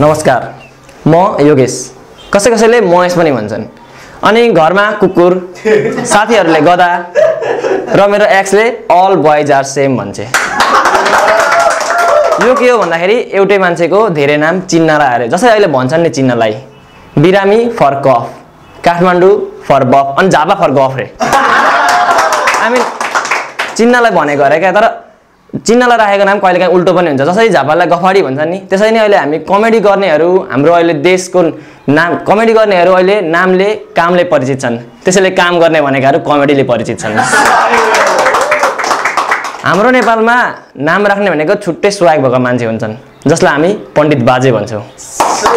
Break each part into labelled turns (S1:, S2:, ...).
S1: नमस्कार म योगेश। कसै कसैले महेश पनि भन्छन्। अनि घरमा कुकुर साथीहरूले गदा र मेरो एक्सले अल बोइज आर सेम भन्छ। यो के हो भन्दाखेरि एउटै मान्छेको धेरै नाम चिन्नलाई अरे जसरी अहिले भन्छन् नि चिन्नलाई। बिरामी फर कफ काठमाडौँ फर बफ अनि झापा फर गफ रे। हामी चिन्नलाई भनेको अरे क्या तर चिन्नलाई राखेको नाम कहिलेकाहीँ उल्टो पनि हुन्छ। जसरी झापालाई गफाडी भन्छ नि त्यसरी नै अहिले हामी कमेडी गर्नेहरू हाम्रो अहिले देशको नाम कमेडी गर्नेहरू अहिले नामले कामले परिचित छन्। त्यसैले काम गर्ने भनेकाहरू कमेडीले परिचित छन्। हाम्रो नेपालमा नाम राख्ने भनेको छुट्टै स्वाग भएको मान्छे हुन्छन् जसलाई हामी पण्डित बाजे भन्छौँ।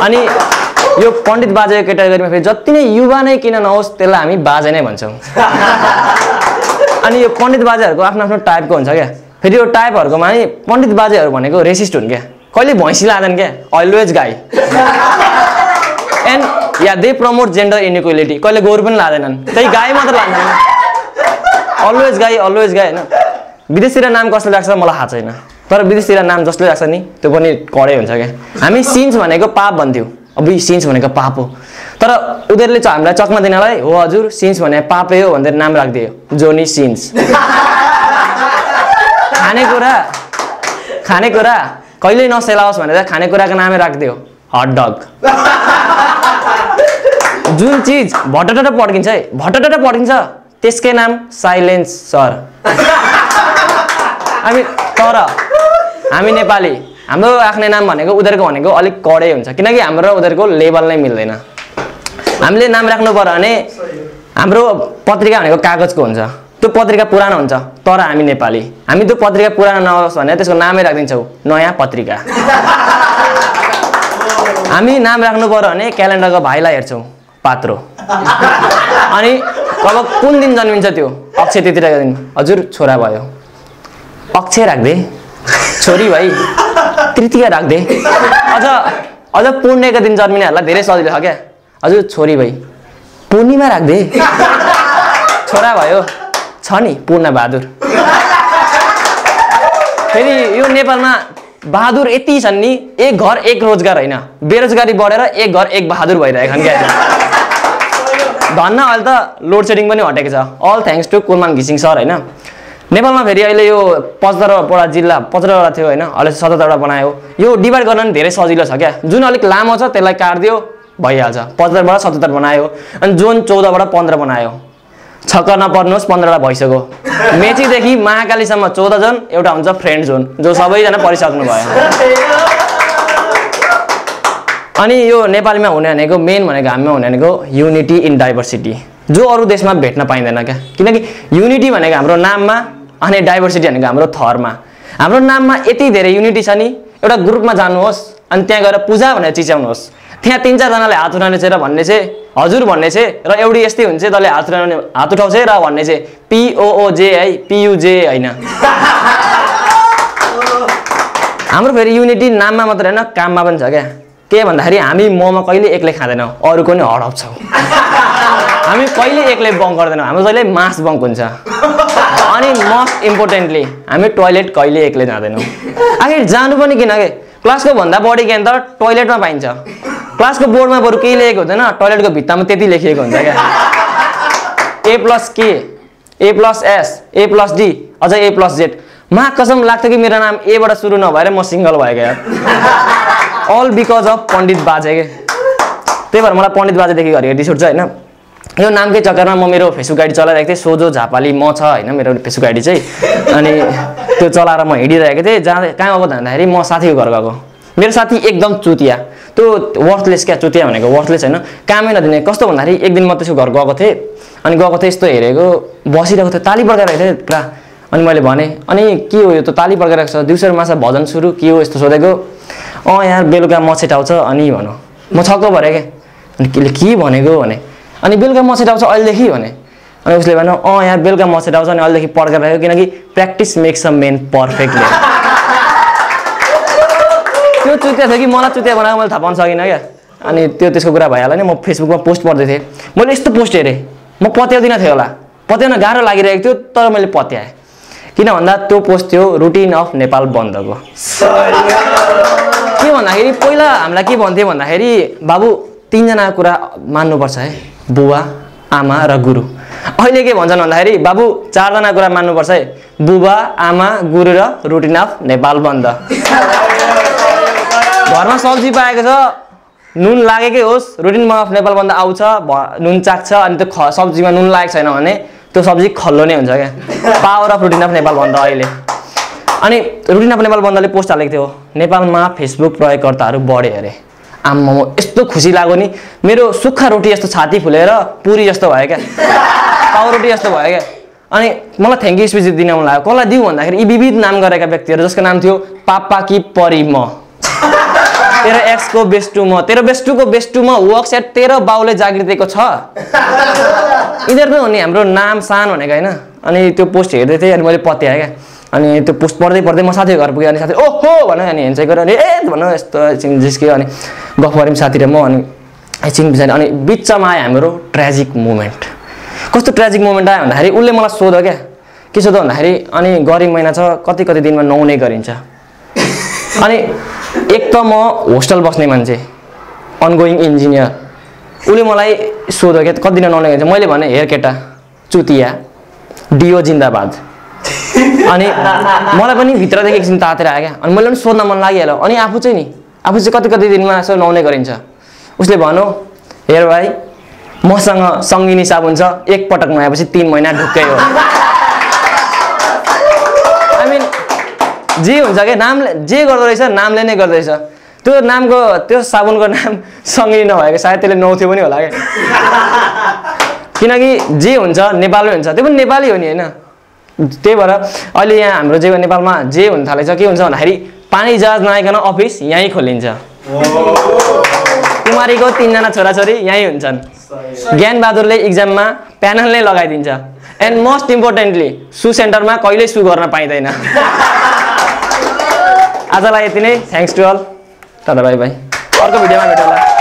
S1: अनि यो पण्डित बाजेको केटागोरीमा फेरि जति नै युवा नै किन नहोस् त्यसलाई हामी बाजे नै भन्छौँ। अनि यो पण्डित बाजेहरूको आफ्नो आफ्नो टाइपको हुन्छ क्या। फेरि यो टाइपहरूकोमा नि पण्डित बाजेहरू भनेको रेसिस्ट हुन् क्या? कहिले भैँसी लाँदैन क्या? Always guy and yeah they promote gender inequality कहिले गोरु पनि लाँदैनन्। त्यही गाई मात्र लाँदैन। अलवेज गाई अलवेज गाई होइन? विदेशतिर नाम कसले राख्छ? मलाई थाहा छैन। तर विदेशतिर नाम जसले राख्छ नि त्यो पनि कडै हुन्छ क्या? हामी सिन्स भनेको पाप भन्थ्यौँ। अब सिन्स भनेको पाप हो। तर उनीहरूले चाहिँ हामीलाई चकमा दिनलाई हो हजुर सिन्स भने पापै हो भनेर नाम राखिदियो। Johnny Sins. खानेकुरा। खानेकुरा। कहिल्यै नसेलाओस् भनेर खानेकुराको नामै राखिदियो। हट डग जुन चिज भटटट पड्किन्छ है भटटट पड्किन्छ। त्यसकै नाम साइलेन्स सर। हामी तर हामी नेपाली। हाम्रो राख्ने नाम भनेको उनीहरूको भनेको अलिक कडै हुन्छ। किनकि हाम्रो र उनीहरूको लेभल नै मिल्दैन। हामीले नाम राख्नु पऱ्यो भने हाम्रो पत्रिका भनेको कागजको हुन्छ। त्यो पत्रिका पुरानो हुन्छ तर हामी नेपाली। हामी त्यो पत्रिका पुरानो नहोस् भने त्यसको नामै राखिदिन्छौँ नयाँ पत्रिका। हामी नाम राख्नु पऱ्यो भने क्यालेन्डरको भाइलाई हेर्छौँ पात्रो। अनि अब कुन दिन जन्मिन्छ त्यो? अक्षय तृतीयको दिन। हजुर छोरा भयो। अक्षय राख्दे। छोरी भाइ तृतीय राख्दे। अझ अझ पूर्णेको दिन जन्मिनेहरूलाई धेरै सजिलो छ क्या। हजुर छोरी भाइ पूर्णिमा राख्दे। छोरा भयो। छ नि पूर्ण बहादुर फेरि यो नेपालमा बहादुर यति छन् नि एक घर एक रोजगार होइन बेरोजगारी बढेर एक घर एक बहादुर भइरहेछन् क्या धन्न अहिले त लोड सेडिङ पनि हटेको छ अल थ्याङ्क्स टु कुलमान घिसिङ सर होइन नेपालमा फेरि अहिले यो पचहत्तरवटा जिल्ला पचहत्तरवटा थियो होइन अहिले सतहत्तरवटा बनायो यो डिभाइड गर्न पनि धेरै सजिलो छ क्या जुन अलिक लामो छ त्यसलाई काटिदियो भइहाल्छ पचहत्तरबाट सतहत्तर बनायो अनि जोन चौधबाट पन्ध्र बनायो छक्क नपर्नुहोस् पन्ध्रवटा भइसक्यो। मेचीदेखि महाकालीसम्म चौधजन एउटा हुन्छ फ्रेन्ड जोन जो सबैजना परिसक्नु भयो। अनि यो नेपालीमा हुने भनेको मेन भनेको हामीमा हुने भनेको युनिटी इन डाइभर्सिटी जो अरू देशमा भेट्न पाइँदैन क्या। किनकि युनिटी भनेको हाम्रो नाममा अनि डाइभर्सिटी भनेको हाम्रो थरमा। हाम्रो नाममा यति धेरै युनिटी छ नि एउटा ग्रुपमा जानुहोस् अनि त्यहाँ गएर पूजा भनेर चिच्याउनुहोस्। त्यहाँ तिन चारजनाले हात उठाउने चाहिँ र भन्ने चाहिँ हजुर भन्ने चाहिँ र एउटी यस्तै हुन्छ तँले हात उठाउने हात उठाउँछ र भन्ने चाहिँ पिओओजे है पियुजे होइन। हाम्रो फेरि युनिटी नाममा मात्र होइन काममा पनि छ क्या। के भन्दाखेरि हामी मोमो कहिले एक्लै खाँदैनौँ अरूको नि हराउँछौँ हामी कहिले एक्लै बङ्क गर्दैनौँ हाम्रो जहिले मास बङ्क हुन्छ। अनि मोस्ट इम्पोर्टेन्टली हामी टोइलेट कहिले एक्लै जाँदैनौँ। आखिर जानु पनि किन के? क्लासको भन्दा बढी ज्ञान त टोइलेटमा पाइन्छ। क्लासको बोर्डमा बरु केही लेखेको हुँदैन टोइलेटको भित्तामा त्यति लेखिएको हुन्छ क्या। ए प्लस के A plus S A plus D अझ ए प्लस जेड मा कसम लाग्थ्यो कि मेरो नाम एबाट सुरु नभएर म सिङ्गल भएको यार अल बिकज अफ पण्डित बाजे के। त्यही भएर मलाई पण्डित बाजेदेखि घरि रिस उठ्छ होइन। यो नामकै चक्करमा म मेरो फेसबुक आइडी चलाइरहेको थिएँ सोझो झापाली म छ होइन मेरो फेसबुक आइडी चाहिँ। अनि त्यो चलाएर म हिँडिरहेको थिएँ जहाँ कहाँ गएको भन्दाखेरि म साथीको घर गएको। मेरो साथी एकदम चुतिया। त्यो वर्थलेस क्या चुतिया भनेको वर्थलेस होइन। कामै नदिने। कस्तो भन्दाखेरि एक दिन म त्यसको घर गएको थिएँ। अनि गएको थिएँ यस्तो हेरेको बसिरहेको थियो ताली पड्काइरहेको थिएँ पुरा। अनि मैले भनेँ अनि के हो यो? त ताली पड्काइरहेको छ। दिउँसो माछा भजन सुरु। के हो यस्तो सोधेको? अँ यहाँ बेलुका मछेट आउँछ अनि भनौँ। म छक्क भरेँ क्या। अनि के भनेको भने? अनि बेलुका मछेट आउँछ अहिलेदेखि भने। अनि उसले भन्यो अँ यहाँ बेलुका मछेट आउँछ अनि अहिलेदेखि पड्काइरहेको। किनकि practice makes a man perfectly चुतिया थियो कि मलाई चुतिया बनाएको मैले थाहा पाउन सकिनँ क्या। अनि त्यो त्यसको कुरा भइहाल्यो नि म फेसबुकमा पोस्ट पढ्दै थिएँ। मैले यस्तो पोस्ट हेरेँ। म पत्याउँदिनँ थिएँ होला। पत्याउन गाह्रो लागिरहेको थियो तर मैले पत्याएँ। किन भन्दा त्यो पोस्ट थियो रुटिन अफ नेपाल बन्दको। के भन्दाखेरि पहिला हामीलाई के भन्थ्यो भन्दाखेरि बाबु तिनजना कुरा मान्नुपर्छ है। बुवा आमा र गुरु। अहिले के भन्छन् भन्दाखेरि बाबु चारजना कुरा मान्नुपर्छ है। बुबा आमा गुरु र रुटिन अफ नेपाल बन्द। घरमा सब्जी पाएको छ। नुन लागेकै होस् रुटिन अफ नेपाल बन्द आउँछ नुन चाख्छ अनि त्यो ख सब्जीमा नुन लागेको छैन भने त्यो सब्जी खल्लो नै हुन्छ क्या। Power of routine of Nepal बन्द अहिले। अनि रुटिन अफ नेपाल बन्दले पोस्ट हालेको थियो नेपालमा फेसबुक प्रयोगकर्ताहरू बढ्यो अरे। आम्मा म यस्तो खुसी लाग्यो नि। मेरो सुक्खा रोटी जस्तो छाती फुलेर पुरी जस्तो भयो क्या। रोटी जस्तो भयो क्या। अनि मलाई थ्याङ्क यू स्पिच दिन मन लाग्यो। कसलाई दिउँ भन्दाखेरि यी विविध नाम गरेका व्यक्तिहरू जसको नाम थियो पापा कि परी म तेरो एक्सको म तेरो बेस्टुको बेस्टु म वर्क्स एट तेरो बाउले जागिर दिएको छ। यिनीहरू नै हो हाम्रो नाम सान भनेको होइन। अनि त्यो पोस्ट हेर्दै थिएँ अनि मैले पत्याएँ क्या। अनि त्यो पोस्ट पढ्दै पढ्दै म साथीको घर पुगेँ अनि साथी ओहो! भन्यो अनि हेन्चेक गऱ्यो अनि ए भन्यो यस्तो एकछिन जिस्क्यो। अनि गफ गऱ्यौँ साथी र म अनि एकछिन पछाडि अनि बिचमा आयो हाम्रो ट्रेजिक मोमेन्ट कस्तो ट्रेजिक मोमेन्ट आयो भन्दाखेरि उसले मलाई सोध्यो क्या। के सोध्यो भन्दाखेरि अनि गरिब महिना छ कति कति दिनमा नुहाउने गरिन्छ। अनि एक त म होस्टल बस्ने मान्छे अनगोइङ इन्जिनियर उसले मलाई सोध्यो क्या कति दिन नुहाउने गरिन्छ मैले भने हेर केटा चुतिया डिओ जिन्दाबाद। अनि मलाई पनि भित्रदेखि एकछिन तातेर आयो क्या। अनि मैले पनि सोध्न मन लागिहाल्यो। अनि आफू चाहिँ नि आफू चाहिँ कति कति दिनमा यसो नुहाउने गरिन्छ। उसले भन्यो हेर भाइ मसँग सङ्गिनी साबुन छ एकपटक नुहाएपछि तिन महिना ढुक्कै हो आई मिन जे हुन्छ क्या नामले जे गर्दो रहेछ नामले नै गर्दो रहेछ। त्यो नामको त्यो साबुनको नाम सङ्गिनी नभएको सायद त्यसले नुहाउँथ्यो पनि होला क्या किनकि जे हुन्छ नेपालमै हुन्छ। त्यो पनि नेपाली हो नि होइन? त्यही भएर अहिले यहाँ हाम्रो जे नेपालमा जे हुन थालेछ के हुन्छ भन्दाखेरि पानी जहाज नआइकन अफिस यहीँ खोलिन्छ। कुमारीको तिनजना छोराछोरी यहीँ हुन्छन्। ज्ञानबहादुरले इक्जाममा प्यानल नै लगाइदिन्छ। एन्ड मोस्ट इम्पोर्टेन्टली सु सेन्टरमा कहिल्यै सु गर्न पाइँदैन। आजलाई यति नै। Thanks to all tata bye bye अर्को भिडियोमा भेटौँला।